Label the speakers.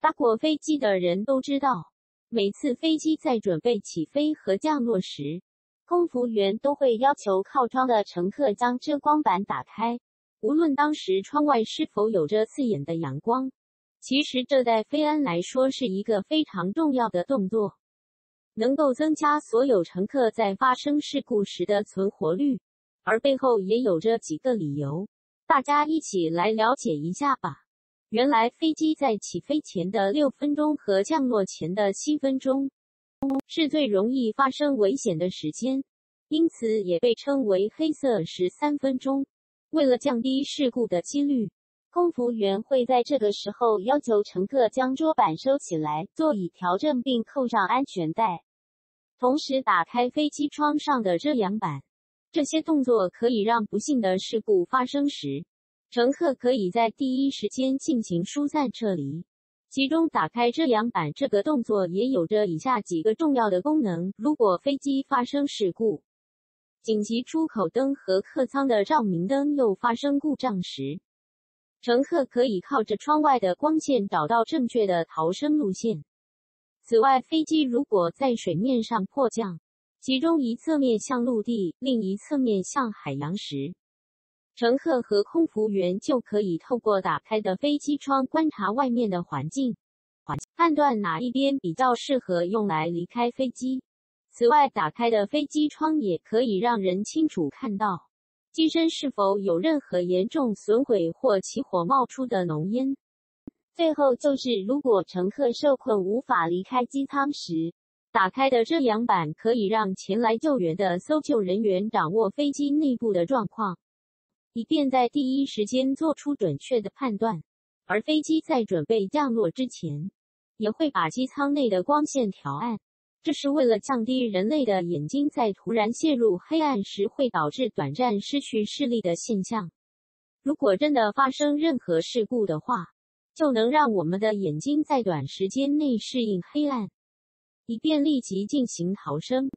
Speaker 1: 搭过飞机的人都知道，每次飞机在准备起飞和降落时，空服员都会要求靠窗的乘客将遮光板打开，无论当时窗外是否有着刺眼的阳光。其实这在飞安来说是一个非常重要的动作，能够增加所有乘客在发生事故时的存活率，而背后也有着几个理由，大家一起来了解一下吧。原来飞机在起飞前的六分钟和降落前的七分钟是最容易发生危险的时间，因此也被称为“黑色十三分钟”。为了降低事故的几率，空服员会在这个时候要求乘客将桌板收起来，座椅调整并扣上安全带，同时打开飞机窗上的遮阳板。这些动作可以让不幸的事故发生时。乘客可以在第一时间进行疏散撤离，其中打开遮阳板这个动作也有着以下几个重要的功能：如果飞机发生事故，紧急出口灯和客舱的照明灯又发生故障时，乘客可以靠着窗外的光线找到正确的逃生路线。此外，飞机如果在水面上迫降，其中一侧面向陆地，另一侧面向海洋时，乘客和空服员就可以透过打开的飞机窗观察外面的环境，判断哪一边比较适合用来离开飞机。此外，打开的飞机窗也可以让人清楚看到机身是否有任何严重损毁或起火冒出的浓烟。最后就是，如果乘客受困无法离开机舱时，打开的遮阳板可以让前来救援的搜救人员掌握飞机内部的状况。以便在第一时间做出准确的判断，而飞机在准备降落之前，也会把机舱内的光线调暗，这是为了降低人类的眼睛在突然陷入黑暗时会导致短暂失去视力的现象。如果真的发生任何事故的话，就能让我们的眼睛在短时间内适应黑暗，以便立即进行逃生。